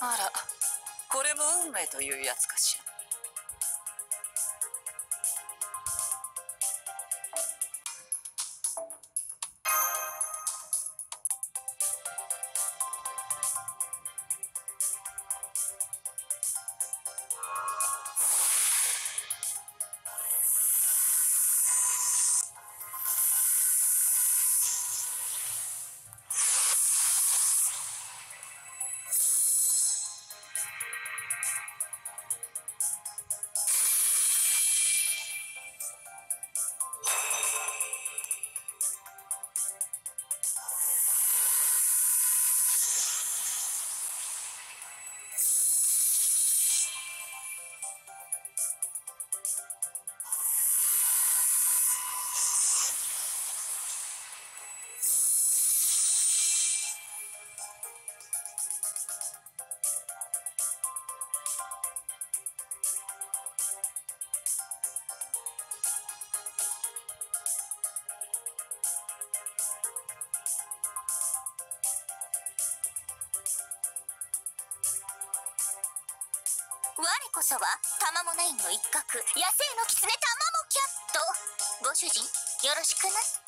あら。これも運命というやつかしら。我こそはタマモナインの一角野生のキツネタマモキャット。ご主人よろしくな。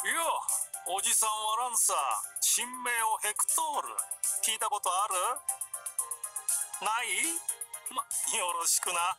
おじさんはランサー新名をヘクトール。聞いたことある？ない？まよろしくな。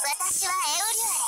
私はエオリュエ